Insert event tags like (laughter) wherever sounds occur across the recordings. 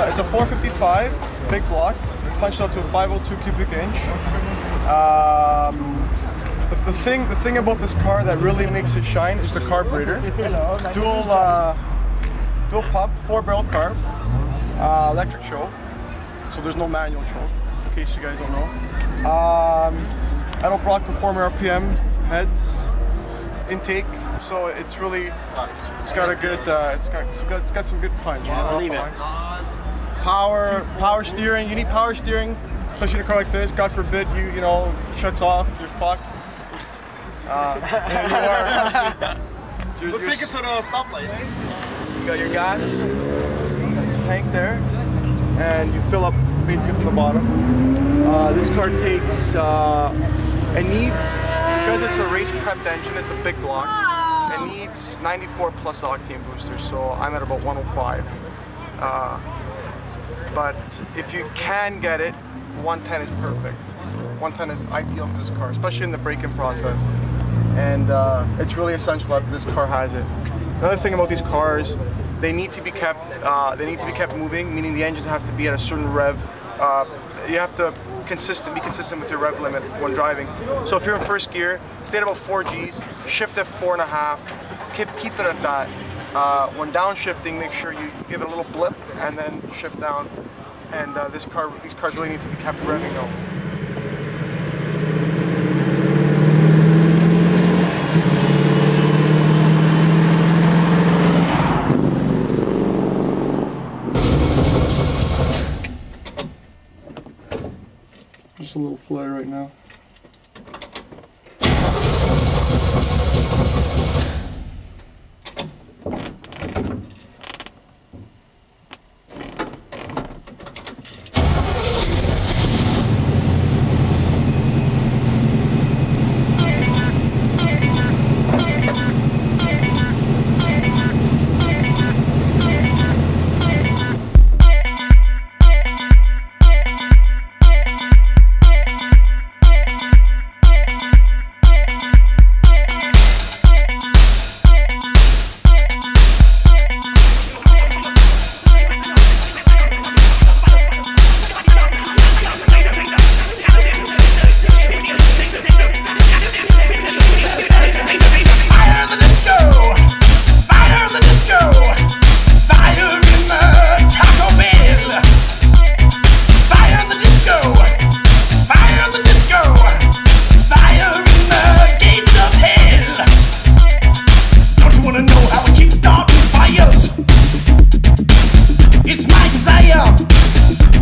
a it's a 455 big block, punched out to a 502 cubic inch. Um, the, the thing the thing about this car that really makes it shine is the carburetor. Dual uh, dual pump, four barrel carb, uh, electric choke. So there's no manual choke, in case you guys don't know. Um, Edelbrock Performer RPM heads intake. So it's really, it's got a good, uh, it's got, it's got, it's got some good punch. You know, Believe it. Power, power steering. You need power steering, especially in a car like this. God forbid you, you know, shuts off. You're fucked. Uh, and you are. (laughs) you're- Let's you're take it to the stoplight. you got your gas tank there, and you fill up basically from the bottom. Uh, this car takes, uh, it needs, because it's a race prepped engine, it's a big block. It needs 94 plus octane boosters, so I'm at about 105. Uh, but if you can get it, 110 is perfect. 110 is ideal for this car, especially in the braking process. And uh, it's really essential that this car has it. Another thing about these cars, they need to be kept. Uh, they need to be kept moving, meaning the engines have to be at a certain rev. Uh, you have to consistent, be consistent with your rev limit when driving. So if you're in first gear, stay at about four Gs, shift at four and a half, keep keep it at that. Uh, when downshifting, make sure you give it a little blip and then shift down. And uh, this car, these cars really need to be kept revving though. Just a little flutter right now.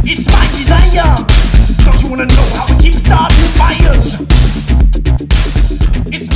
It's my desire! Don't you wanna know how we keep starting fires? It's